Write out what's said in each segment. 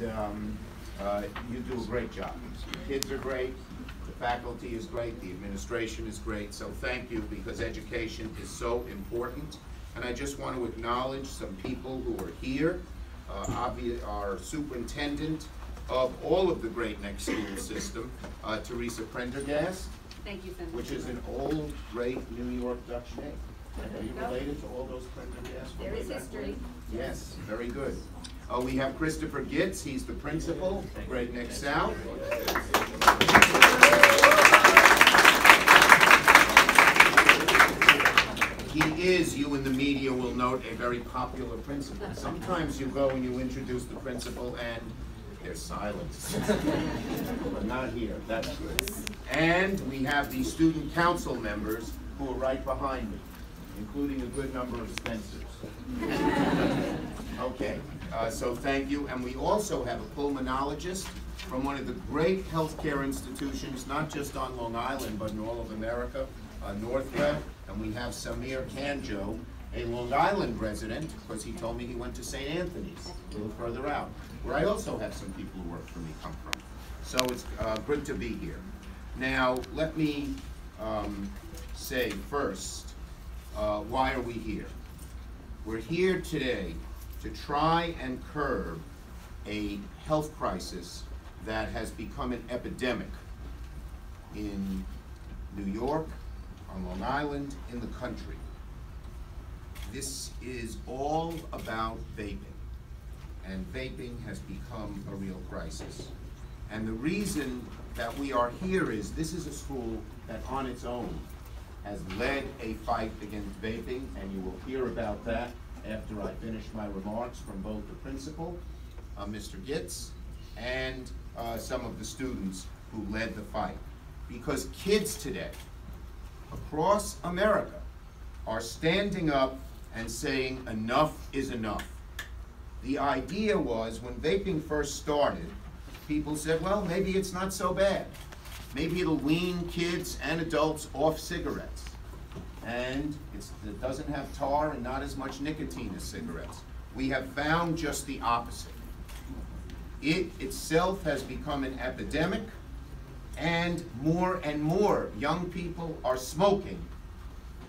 and um, uh, you do a great job. The kids are great, the faculty is great, the administration is great, so thank you, because education is so important. And I just want to acknowledge some people who are here, uh, our superintendent of all of the Great Neck School System, uh, Teresa Prendergast, Thank you, Senator. which is an old, great New York Dutch name. Are you related to all those Prendergasts? from There is history. Yes, very good. Uh, we have Christopher Gitz, he's the principal, Great Neck South. He is, you in the media will note, a very popular principal. Sometimes you go and you introduce the principal and there's silence. But not here, that's good. And we have the student council members who are right behind me, including a good number of Spencers. Okay, uh, so thank you, and we also have a pulmonologist from one of the great healthcare institutions, not just on Long Island, but in all of America, uh, Northwell, and we have Samir Kanjo, a Long Island resident, because he told me he went to St. Anthony's, a little further out, where I also have some people who work for me come from. So it's uh, good to be here. Now, let me um, say first, uh, why are we here? We're here today to try and curb a health crisis that has become an epidemic in New York, on Long Island, in the country. This is all about vaping, and vaping has become a real crisis. And the reason that we are here is this is a school that on its own has led a fight against vaping, and you will hear about that after I finish my remarks from both the principal, uh, Mr. Gitz, and uh, some of the students who led the fight. Because kids today, across America, are standing up and saying enough is enough. The idea was when vaping first started, people said, well, maybe it's not so bad. Maybe it'll wean kids and adults off cigarettes. And it's, it doesn't have tar and not as much nicotine as cigarettes. We have found just the opposite. It itself has become an epidemic, and more and more young people are smoking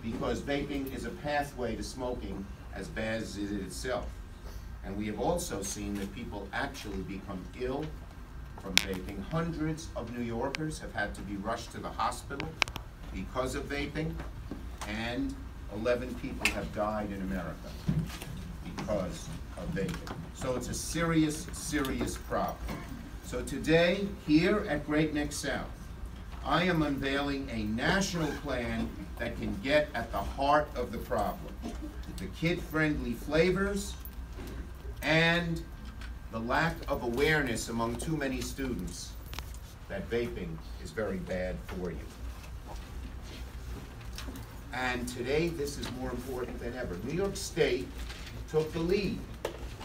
because vaping is a pathway to smoking as bad as it itself. And we have also seen that people actually become ill from vaping. Hundreds of New Yorkers have had to be rushed to the hospital because of vaping, and 11 people have died in America because of vaping. So it's a serious, serious problem. So today, here at Great Neck South, I am unveiling a national plan that can get at the heart of the problem. The kid-friendly flavors and the lack of awareness among too many students that vaping is very bad for you. And today, this is more important than ever. New York State took the lead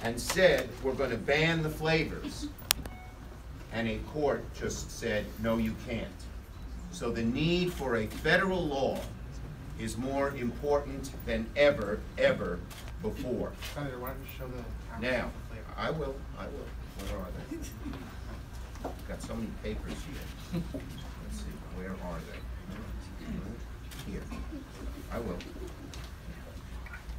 and said, we're gonna ban the flavors. And a court just said, no, you can't. So the need for a federal law is more important than ever, ever before. Senator, why don't you show the Now? I will, I will. Where are they? Got so many papers here. Let's see, where are they? Here. I will.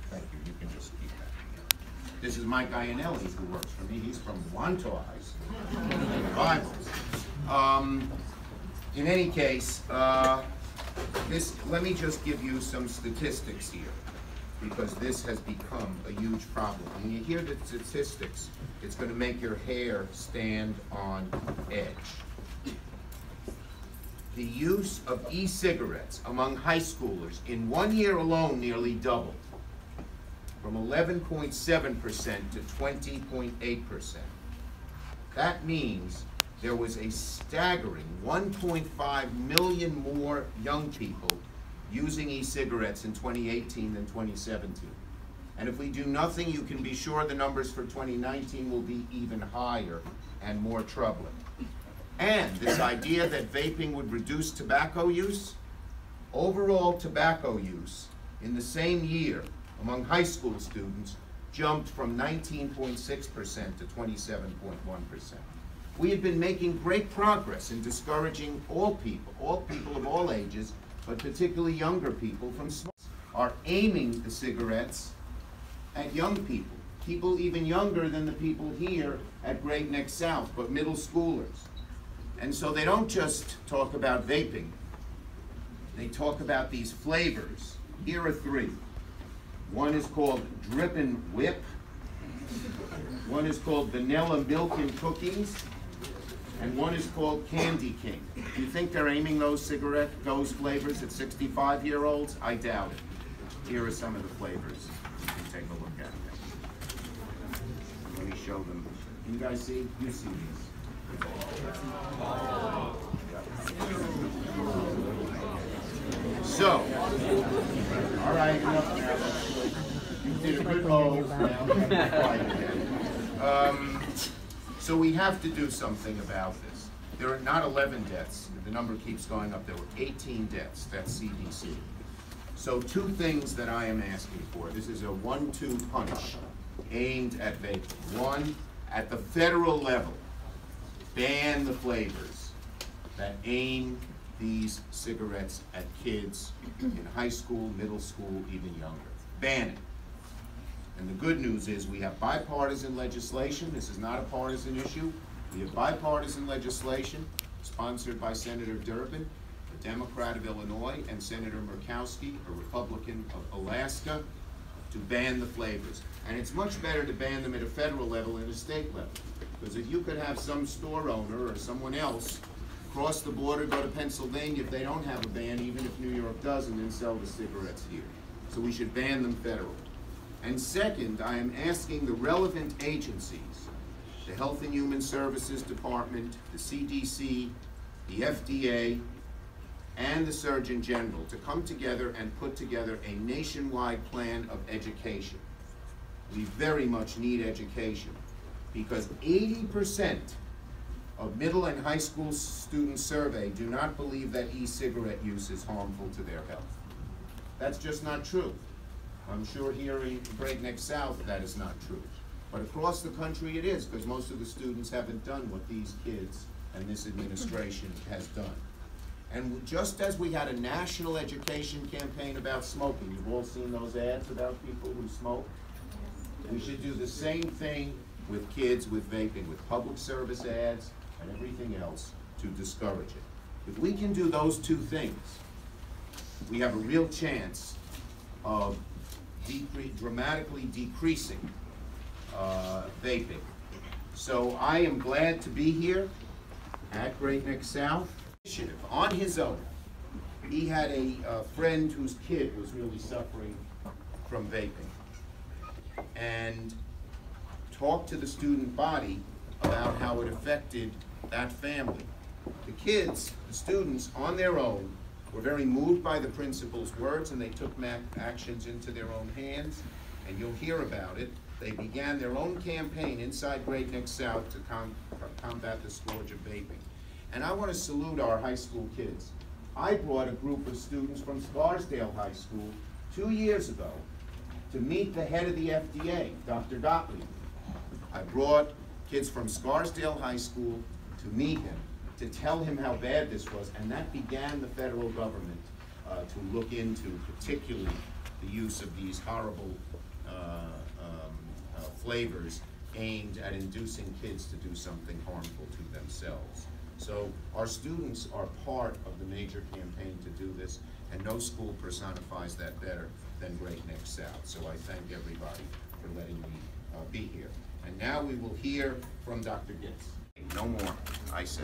Thank you, you can just keep that. This is Mike Iannelli who works for me. He's from Wantagh High School. Bibles. Um, in any case, uh, this, let me just give you some statistics here, because this has become a huge problem. When you hear the statistics, it's gonna make your hair stand on edge. The use of e-cigarettes among high schoolers in one year alone nearly doubled, from eleven point seven percent to twenty point eight percent. That means there was a staggering 1.5 million more young people using e-cigarettes in 2018 than 2017. And if we do nothing, you can be sure the numbers for 2019 will be even higher and more troubling. And this idea that vaping would reduce tobacco use, overall tobacco use in the same year among high school students jumped from 19.6% to 27.1%. We had been making great progress in discouraging all people, all people of all ages, but particularly younger people from smoking. Are aiming the cigarettes at young people, people even younger than the people here at Great Neck South, but middle schoolers. And so they don't just talk about vaping, they talk about these flavors. Here are three. One is called Drippin' Whip. One is called Vanilla Milk and Cookies. And one is called Candy King. Do you think they're aiming those cigarette, those flavors at 65-year-olds? I doubt it. Here are some of the flavors. You can take a look at them. Let me show them. Can you guys see? You see these. So, all right. You did a good move. Now. Um, so we have to do something about this. There are not 11 deaths. The number keeps going up. There were 18 deaths. That's CDC. So two things that I am asking for. This is a one-two punch aimed at vaping. One, at the federal level, ban the flavors that aim these cigarettes at kids in high school, middle school, even younger. Ban it. And the good news is we have bipartisan legislation. This is not a partisan issue. We have bipartisan legislation sponsored by Senator Durbin, a Democrat of Illinois, and Senator Murkowski, a Republican of Alaska, to ban the flavors. And it's much better to ban them at a federal level than a state level. Because if you could have some store owner or someone else cross the border, go to Pennsylvania if they don't have a ban, even if New York doesn't, and sell the cigarettes here. So we should ban them federally. And second, I am asking the relevant agencies, the Health and Human Services Department, the CDC, the FDA, and the Surgeon General to come together and put together a nationwide plan of education. We very much need education because eighty percent of middle and high school students surveyed do not believe that e-cigarette use is harmful to their health. That's just not true. I'm sure here in Great Neck South, that is not true. But across the country it is, because most of the students haven't done what these kids and this administration has done. And just as we had a national education campaign about smoking, you've all seen those ads about people who smoke? We should do the same thing with kids with vaping, with public service ads and everything else to discourage it. If we can do those two things, we have a real chance of decre- dramatically decreasing uh, vaping. So I am glad to be here at Great Neck South. Initiative on his own. He had a uh, friend whose kid was really suffering from vaping. And talked to the student body about how it affected that family. The kids, the students, on their own, were very moved by the principal's words and they took actions into their own hands, and you'll hear about it. They began their own campaign inside Great Neck South to com- combat the scourge of vaping. And I want to salute our high school kids. I brought a group of students from Scarsdale High School two years ago to meet the head of the FDA, Dr. Gottlieb. I brought kids from Scarsdale High School to meet him, to tell him how bad this was, and that began the federal government uh, to look into particularly the use of these horrible uh, um, uh, flavors aimed at inducing kids to do something harmful to themselves. So our students are part of the major campaign to do this, and no school personifies that better than Great Neck South. So I thank everybody for letting me uh, be here. And now we will hear from Dr. Gitz. No more, I say.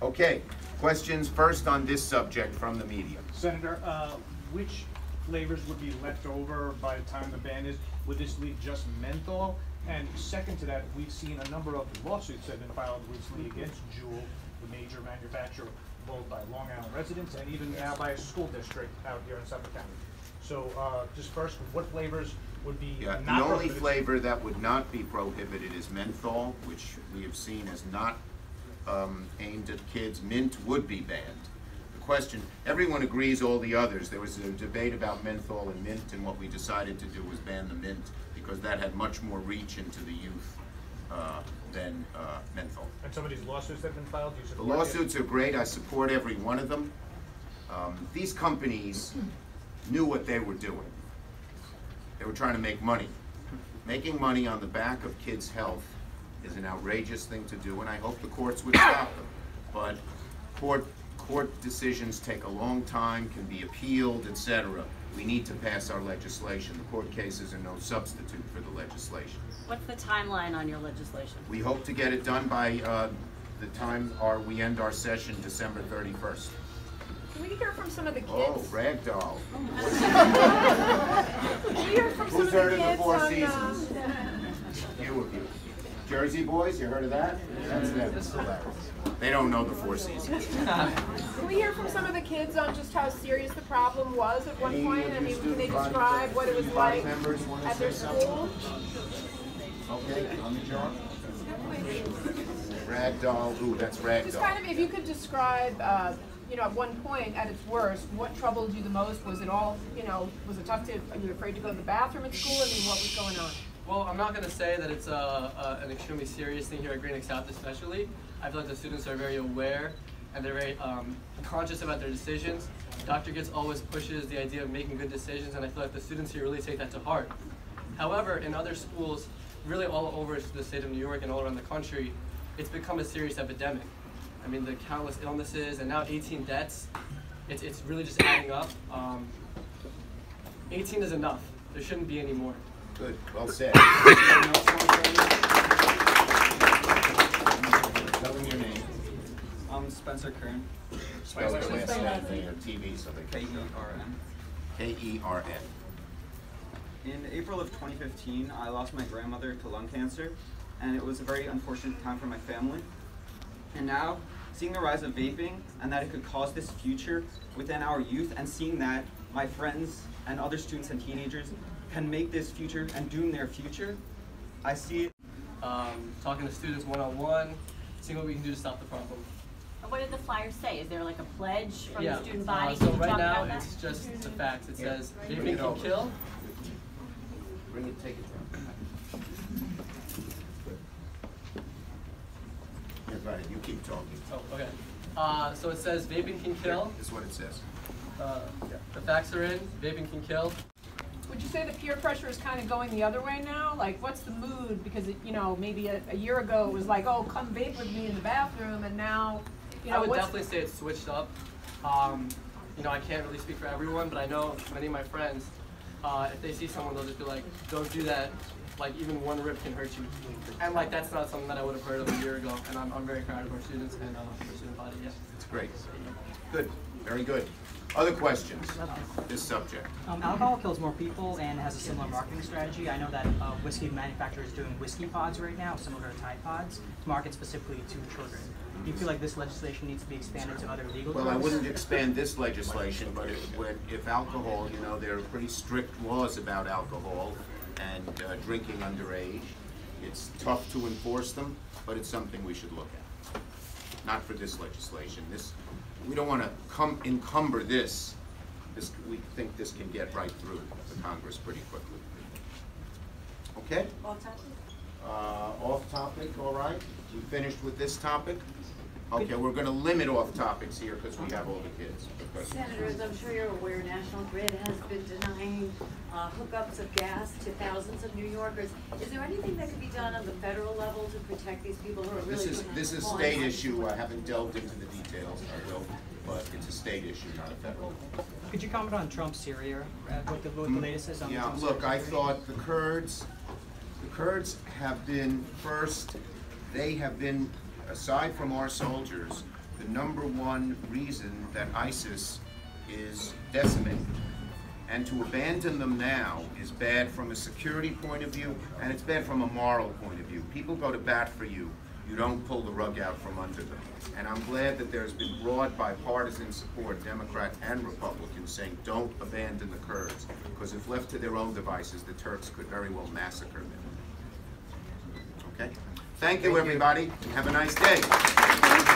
Okay, questions first on this subject from the media. Senator, uh, which flavors would be left over by the time the ban is? Would this leave just menthol? And second to that, we've seen a number of lawsuits that have been filed recently against Juul, the major manufacturer, both by Long Island residents and even now by a school district out here in Suffolk County. So, uh, just first, what flavors would be Yeah, not the only prohibited? flavor that would not be prohibited is menthol, which we have seen as not um, aimed at kids. Mint would be banned. The question, everyone agrees all the others. There was a debate about menthol and mint, and what we decided to do was ban the mint because that had much more reach into the youth uh, than uh, menthol. And some of these lawsuits that have been filed, you The support? it? lawsuits are great, I support every one of them. Um, These companies knew what they were doing. They were trying to make money. Making money on the back of kids' health is an outrageous thing to do, and I hope the courts would stop them. But court, court decisions take a long time, can be appealed, etc. We need to pass our legislation. The court cases are no substitute for the legislation. What's the timeline on your legislation? We hope to get it done by uh, the time our, we end our session December thirty-first. Can we hear from some of the kids? Oh, ragdoll. Can we hear from some Who's of the heard of the kids Four on, Seasons? uh, Few of you. Jersey Boys, you heard of that? That's them. They don't know the Four Seasons. Can we hear from some of the kids on just how serious the problem was at one point? I mean, can they describe what it was like at their school? Okay, on the jar. Ragdoll, ooh, that's ragdoll. Just kind of, if you could describe, uh, you know, at one point, at its worst, what troubled you the most? Was it all, you know, was it tough to, are you afraid to go to the bathroom at school? I mean, what was going on? Well, I'm not going to say that it's uh, uh, an extremely serious thing here at Great Neck South, especially. I feel like the students are very aware and they're very um, conscious about their decisions. Dr. Gitz always pushes the idea of making good decisions, and I feel like the students here really take that to heart. However, in other schools, really all over the state of New York and all around the country, it's become a serious epidemic. I mean, the countless illnesses and now 18 deaths, it's, it's really just adding up. Um, 18 is enough. There shouldn't be any more. Good, well said. Tell them your name. I'm Spencer Kern, Spell your last name on your TV so they K E can. R N. K E R N. In April of 2015, I lost my grandmother to lung cancer, and it was a very unfortunate time for my family. And now, seeing the rise of vaping and that it could cause this future within our youth, and seeing that my friends and other students and teenagers can make this future and doom their future, I see it um, talking to students one on one, seeing what we can do to stop the problem. And What did the flyer say? Is there like a pledge from yeah. the student uh, body? so Can right talk now about that? it's just the facts. It Here, says bring vaping can over. kill. Bring it, take it down. Yeah, go ahead, you keep talking. Oh, okay. Uh, so it says vaping can kill. This is what it says. Uh, the facts are in. Vaping can kill. Would you say the peer pressure is kind of going the other way now? Like, what's the mood? Because, it, you know, maybe a, a year ago it was like, oh, come vape with me in the bathroom, and now, you know, I would definitely say it's switched up. Um, you know, I can't really speak for everyone, but I know many of my friends, uh, if they see someone, they'll just be like, "Don't do that." Like even one rip can hurt you, and like that's not something that I would have heard of a year ago. And I'm, I'm very proud of our students and uh, our student body. Yeah. It's great. Good, very good. Other questions? This subject. Um, alcohol kills more people and has a similar marketing strategy. I know that uh, whiskey manufacturers doing whiskey pods right now, similar to Tide Pods, to market specifically to children. Do you feel like this legislation needs to be expanded to other legal Well, I wouldn't expand this legislation, but if, when, if alcohol, you know, there are pretty strict laws about alcohol and uh, drinking underage. It's tough to enforce them, but it's something we should look at. Not for this legislation. This, we don't wanna come encumber this. This, we think this can get right through the Congress pretty quickly. Okay? Off topic. Uh, off topic, all right? We finished with this topic? Okay, we're gonna limit off topics here because we have all the kids. Because- Senators, I'm sure you're aware National Grid has been denying uh, hookups of gas to thousands of New Yorkers. Is there anything that could be done on the federal level to protect these people who are really This is, putting this is on state life issue. I haven't delved into the details, I will, but it's a state issue, not a federal. Could you comment on Trump's Syria, uh, what the, what the latest is on the Yeah, Trump's look, I thought the Kurds, the Kurds have been, first, they have been, aside from our soldiers, the number one reason that ISIS is decimated. And to abandon them now is bad from a security point of view, and it's bad from a moral point of view. People go to bat for you, you don't pull the rug out from under them. And I'm glad that there's been broad bipartisan support, Democrat and Republican, saying don't abandon the Kurds, because if left to their own devices, the Turks could very well massacre them. Okay? Thank you, everybody. Have a nice day.